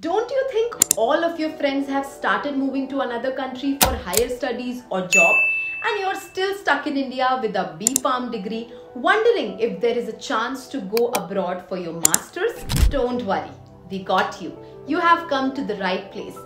Don't you think all of your friends have started moving to another country for higher studies or job and you're still stuck in India with a B.Pharm degree wondering if there is a chance to go abroad for your masters? Don't worry, we got you. You have come to the right place.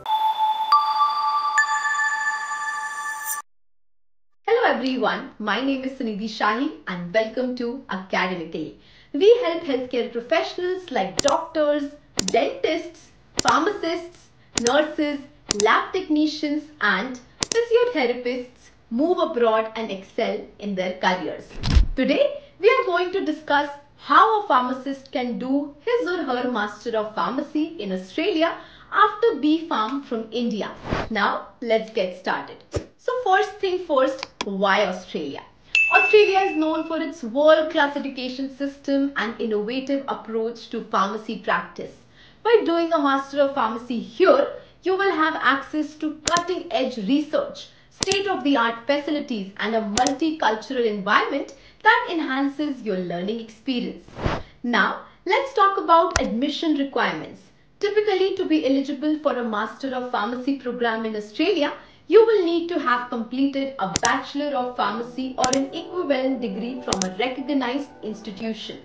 Hello everyone, my name is Sunidhi Shahi and welcome to Academically. We help healthcare professionals like doctors, dentists, pharmacists, nurses, lab technicians and physiotherapists move abroad and excel in their careers. Today, we are going to discuss how a pharmacist can do his or her Master of Pharmacy in Australia after B.Pharm from India. Now, let's get started. So first thing first, why Australia? Australia is known for its world-class education system and innovative approach to pharmacy practice. By doing a Master of Pharmacy here, you will have access to cutting edge research, state of the art facilities, and a multicultural environment that enhances your learning experience. Now, let's talk about admission requirements. Typically, to be eligible for a Master of Pharmacy program in Australia, you will need to have completed a Bachelor of Pharmacy or an equivalent degree from a recognized institution.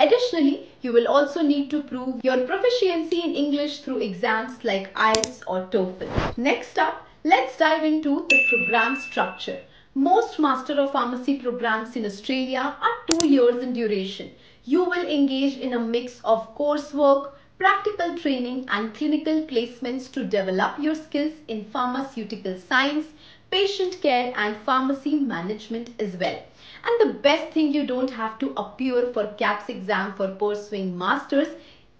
Additionally, you will also need to prove your proficiency in English through exams like IELTS or TOEFL. Next up, let's dive into the program structure. Most Master of Pharmacy programs in Australia are two years in duration. You will engage in a mix of coursework, practical training and clinical placements to develop your skills in pharmaceutical science, patient care and pharmacy management as well. And the best thing you don't have to appear for KAPS exam for pursuing masters.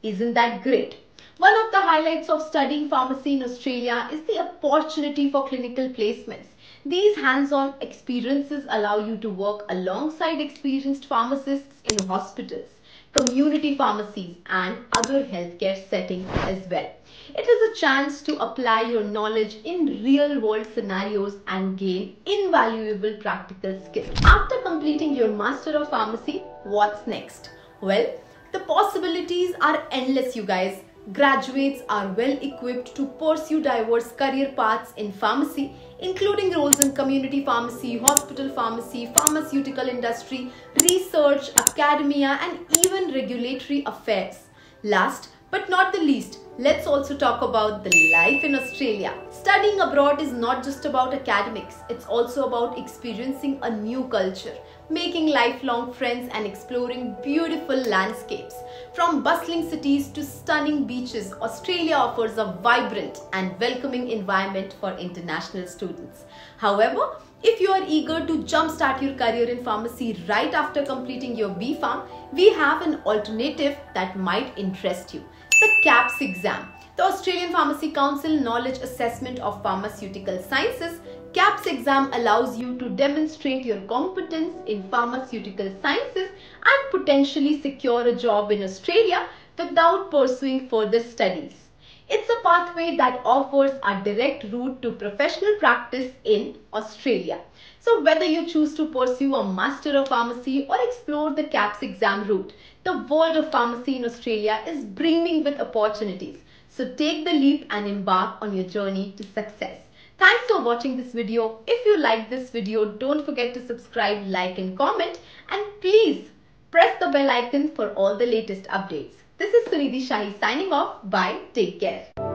Isn't that great? One of the highlights of studying pharmacy in Australia is the opportunity for clinical placements. These hands-on experiences allow you to work alongside experienced pharmacists in hospitals, community pharmacies and other healthcare settings as well. It is a chance to apply your knowledge in real world scenarios and gain invaluable practical skills. After completing your Master of Pharmacy, what's next? Well, the possibilities are endless you guys. Graduates are well equipped to pursue diverse career paths in pharmacy, including roles in community pharmacy, hospital pharmacy, pharmaceutical industry, research, academia, and even regulatory affairs. Last but not the least, let's also talk about the life in Australia. Studying abroad is not just about academics, it's also about experiencing a new culture, making lifelong friends and exploring beautiful landscapes. From bustling cities to stunning beaches, Australia offers a vibrant and welcoming environment for international students. However, if you are eager to jumpstart your career in pharmacy right after completing your B.Pharm, we have an alternative that might interest you the KAPS exam. The Australian Pharmacy Council Knowledge Assessment of Pharmaceutical Sciences KAPS exam allows you to demonstrate your competence in pharmaceutical sciences and potentially secure a job in Australia without pursuing further studies. It's a pathway that offers a direct route to professional practice in Australia. So whether you choose to pursue a Master of Pharmacy or explore the KAPS exam route, the world of pharmacy in Australia is brimming with opportunities. So take the leap and embark on your journey to success. Thanks for watching this video. If you like this video, don't forget to subscribe, like and comment. And please press the bell icon for all the latest updates. This is Sunidhi Shahi signing off. Bye. Take care.